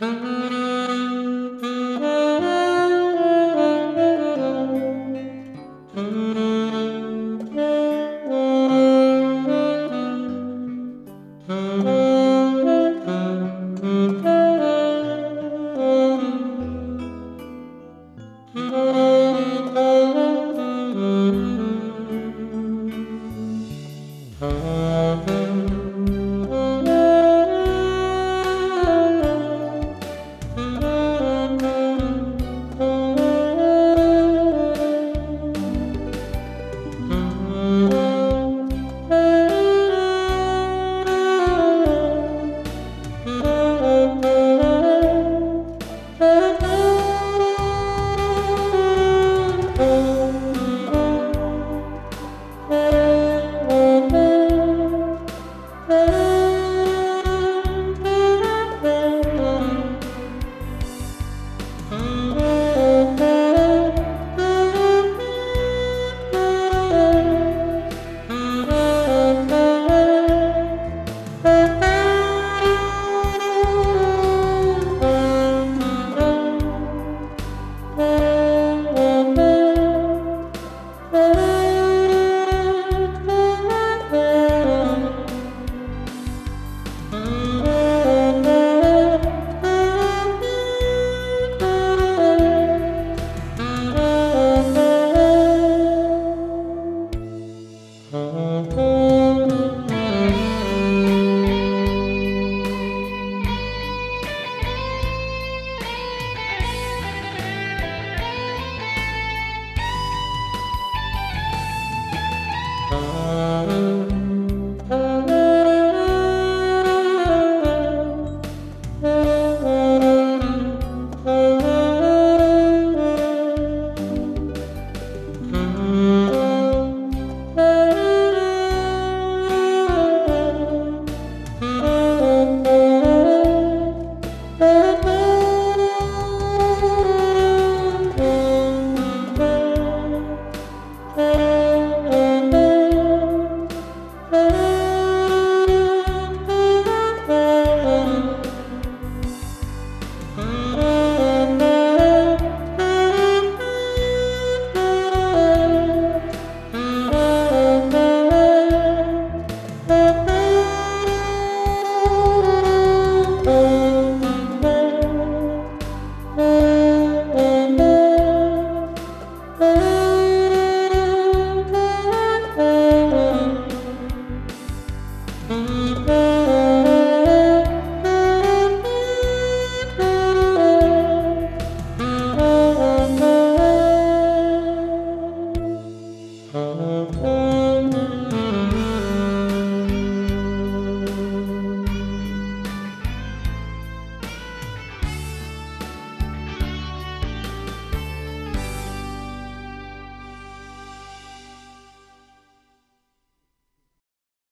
Müzik